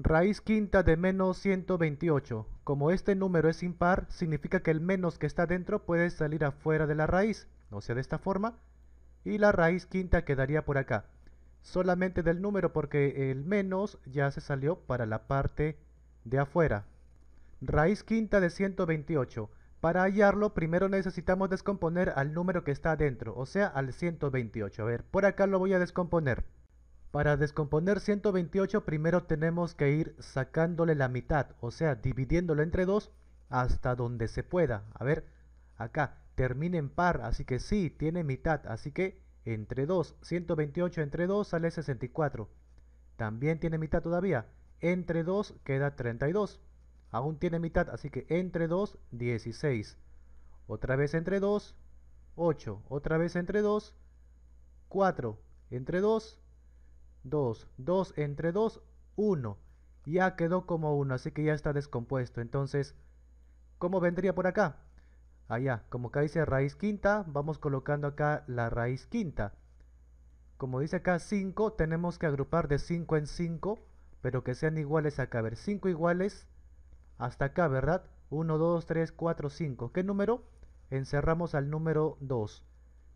Raíz quinta de menos 128. Como este número es impar, significa que el menos que está dentro puede salir afuera de la raíz, o sea, de esta forma. Y la raíz quinta quedaría por acá. Solamente del número porque el menos ya se salió para la parte de afuera. Raíz quinta de 128. Para hallarlo, primero necesitamos descomponer al número que está adentro, o sea, al 128. A ver, por acá lo voy a descomponer. Para descomponer 128 primero tenemos que ir sacándole la mitad, o sea, dividiéndolo entre 2 hasta donde se pueda. A ver, acá termina en par, así que sí, tiene mitad, así que entre 2, 128 entre 2 sale 64. También tiene mitad todavía, entre 2 queda 32. Aún tiene mitad, así que entre 2, 16. Otra vez entre 2, 8. Otra vez entre 2, 4. Entre 2, 2. 2 entre 2, 1. Ya quedó como 1, así que ya está descompuesto. Entonces, ¿cómo vendría por acá? Allá, como acá dice raíz quinta, vamos colocando acá la raíz quinta. Como dice acá 5, tenemos que agrupar de 5 en 5, pero que sean iguales acá. A ver, 5 iguales hasta acá, ¿verdad? 1, 2, 3, 4, 5. ¿Qué número? Encerramos al número 2.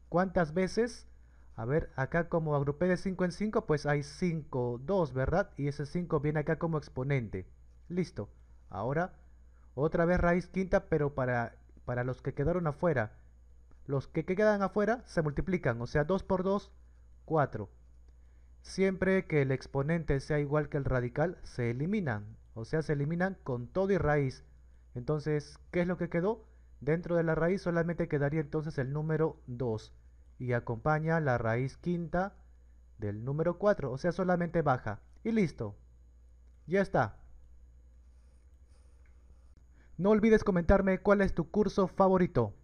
¿Cuántas veces? A ver, acá como agrupé de 5 en 5, pues hay 5, 2, ¿verdad? Y ese 5 viene acá como exponente. Listo. Ahora, otra vez raíz quinta, pero para, para los que quedaron afuera. Los que quedan afuera se multiplican, o sea, 2 por 2, 4. Siempre que el exponente sea igual que el radical, se eliminan. O sea, se eliminan con todo y raíz. Entonces, ¿qué es lo que quedó? Dentro de la raíz solamente quedaría entonces el número 2 y acompaña la raíz quinta del número 4, o sea, solamente baja. Y listo. Ya está. No olvides comentarme cuál es tu curso favorito.